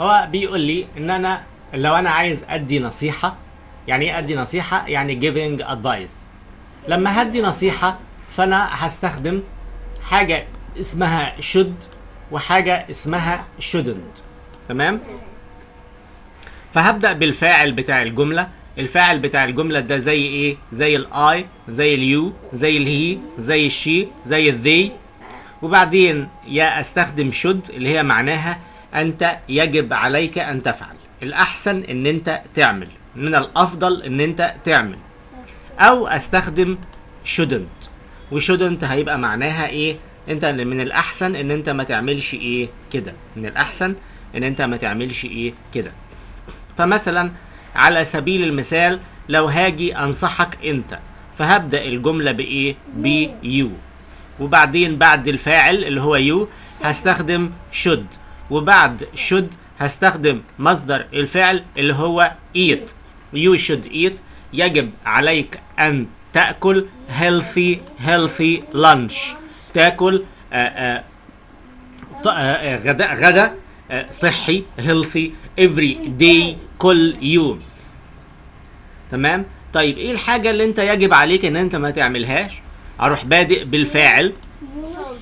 هو بيقول لي إن أنا لو أنا عايز أدي نصيحة يعني إيه أدي نصيحة؟ يعني giving advice. لما هدي نصيحة فأنا هستخدم حاجة اسمها should وحاجة اسمها shouldn't. تمام؟ فهبدأ بالفاعل بتاع الجملة. الفاعل بتاع الجملة ده زي إيه؟ زي الاي زي اليو زي الهي زي الشي زي الذي وبعدين يا أستخدم should اللي هي معناها أنت يجب عليك أن تفعل. الأحسن إن أنت تعمل. من الأفضل إن أنت تعمل. أو أستخدم shouldn't وshouldn't هيبقى معناها إيه؟ أنت من الأحسن إن أنت ما تعملش إيه؟ كده. من الأحسن إن أنت ما تعملش إيه؟ كده. فمثلا على سبيل المثال لو هاجي أنصحك أنت فهبدأ الجملة بإيه؟ بيو. وبعدين بعد الفاعل اللي هو يو هستخدم should وبعد should هستخدم مصدر الفعل اللي هو eat. You should eat. يجب عليك أن تأكل healthy healthy lunch. تأكل آه، آه، ط- آه، آه، غداء آه، صحي healthy every day كل يوم. تمام؟ طيب إيه الحاجة اللي أنت يجب عليك إن أنت ما تعملهاش؟ أروح بادئ بالفاعل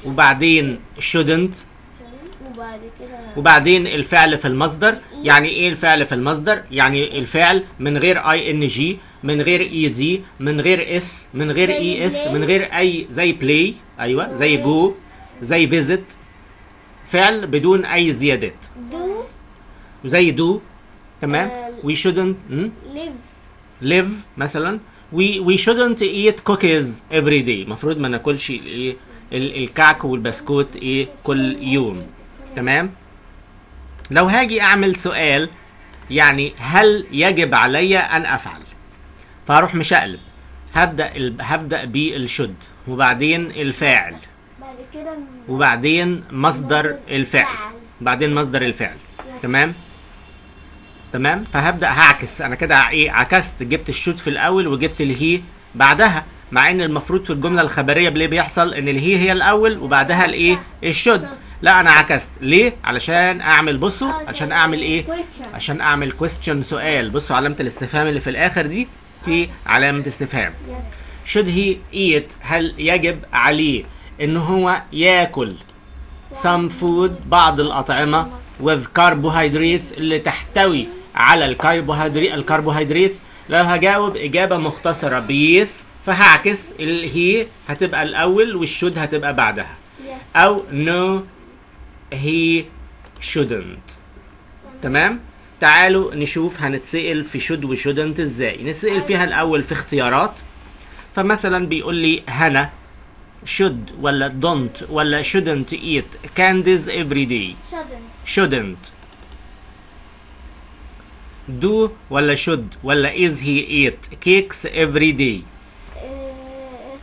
وبعدين shouldn't. وبعد كده وبعدين الفعل في المصدر يعني إيه الفعل في المصدر؟ يعني الفعل من غير اي ان جي من غير اي دي من غير اس من غير زي اي اس. من غير أي زي بلاي أيوه زي جو زي فيزيت فعل بدون أي زيادات دو وزي دو تمام؟ shouldn't hmm? ليف live مثلا. We we shouldn't eat cookies every day. المفروض ما ناكلش الايه ال- الكعك والبسكوت إيه كل يوم. تمام؟ لو هاجي أعمل سؤال يعني هل يجب علي أن أفعل؟ فهروح مشقلب. هبدأ ال... هبدأ بالشد وبعدين الفاعل وبعدين مصدر الفعل بعدين مصدر الفعل. تمام؟ تمام؟ فهبدأ هعكس. أنا كده إيه عكست. جبت الشوت في الأول وجبت الهي بعدها مع إن المفروض في الجملة الخبرية ليه بيحصل إن الهي هي الأول وبعدها الايه الشود لا أنا عكست. ليه؟ علشان أعمل بصوا عشان أعمل إيه. عشان أعمل question سؤال. بصوا علامة الاستفهام اللي في الآخر دي في علامة استفهام. Should he eat هل يجب عليه إن هو ياكل some food بعض الأطعمة with carbohydrates اللي تحتوي على الكربوهيدرات الكربوهيدرات؟ لو هجاوب إجابة مختصرة بيس فهعكس الهي هتبقى الأول والشود هتبقى بعدها. Yes. أو no هي شودنت تمام؟ تعالوا نشوف هنتسأل في شود وشودنت إزاي. نسال فيها الأول في اختيارات. فمثلا بيقول لي هنا should ولا don't ولا shouldn't eat candies every day. Shouldn't. Do ولا should ولا is he eat cakes every day. Uh, uh,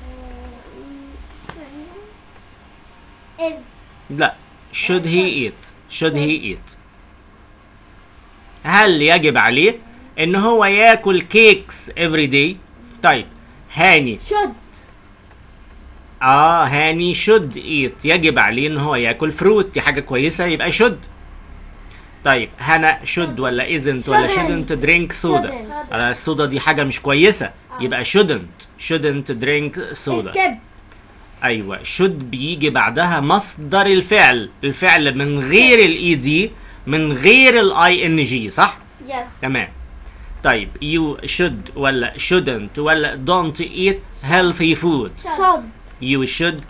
mm, mm, is. لا. Should he eat should he eat هل يجب عليه ان هو ياكل كيكس every day طيب هاني should آه هاني should eat يجب عليه ان هو ياكل فروت دي حاجة كويسه يبقى should طيب هنا should ولا isn't ولا Shouldn't. drink soda. آه، الصودا دي حاجة مش كويسه يبقى shouldn't shouldn't drink soda أيوه. شود بيجي بعدها مصدر الفعل. الفعل من غير الاي دي من غير الاي ان جي صح؟ تمام. طيب يو شود ولا شودنت ولا دونت ايت هيلثي فود شود يو شود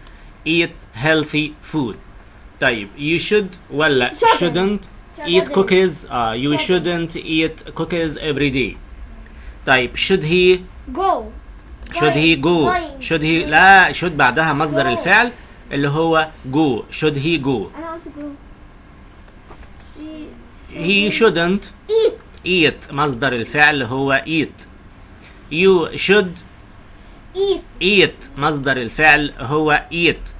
ايت هيلثي فود طيب يو شود ولا شودنت ايت كوكيز آه يو شودنت ايت كوكيز افري داي طيب شود هي جو should he go Going. should he لا should بعدها مصدر Go. الفعل اللي هو go should he go انا قلت go he shouldn't eat eat مصدر الفعل هو eat you should eat eat مصدر الفعل هو eat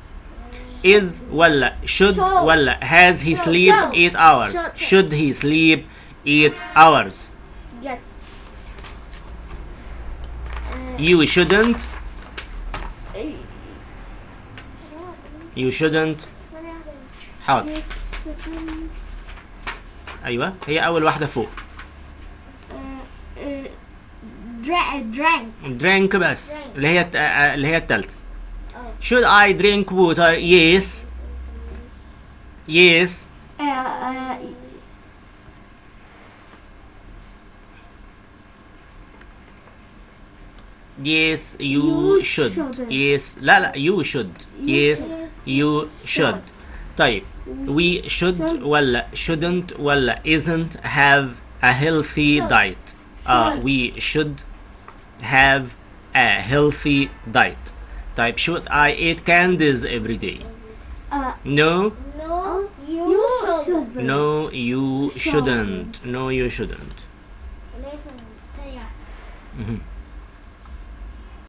is ولا should Should. ولا has he Should. sleep Should. 8 hours Should. should he sleep 8 hours yes You shouldn't you shouldn't حاضر أيوه هي اول واحدة فوق درانك drink بس Drink. اللي هي آه، اللي هي التالتة should I drink water yes yes yes you, You should shouldn't. yes لا لا you should yes should. you should طيب we should Should. ولا shouldn't ولا isn't have a healthy Should. diet uh, Should. we should have a healthy diet طيب should I eat candies every day no No, you should. no you shouldn't no you shouldn't لازم تريح. Mhm.